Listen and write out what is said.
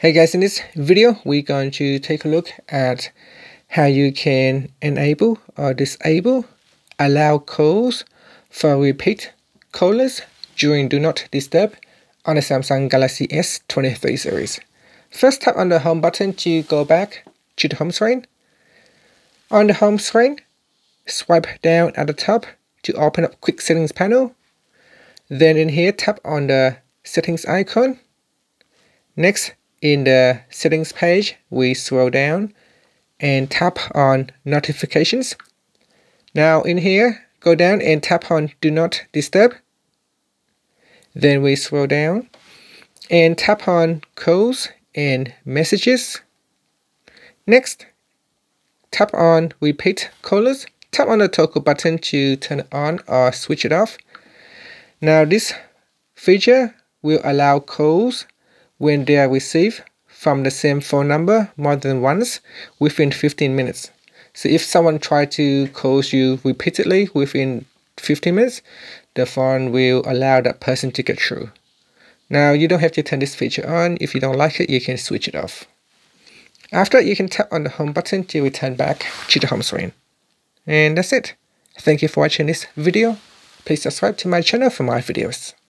Hey guys, in this video, we're going to take a look at how you can enable or disable allow calls for repeat callers during Do Not Disturb on the Samsung Galaxy S23 series. First tap on the home button to go back to the home screen. On the home screen, swipe down at the top to open up quick settings panel. Then in here, tap on the settings icon. Next, in the settings page, we scroll down and tap on notifications. Now in here, go down and tap on do not disturb. Then we scroll down and tap on calls and messages. Next, tap on repeat callers. Tap on the toggle button to turn it on or switch it off. Now this feature will allow calls when they are received from the same phone number more than once within 15 minutes. So if someone tries to call you repeatedly within 15 minutes, the phone will allow that person to get through. Now you don't have to turn this feature on. If you don't like it, you can switch it off. After you can tap on the home button to return back to the home screen. And that's it. Thank you for watching this video. Please subscribe to my channel for more videos.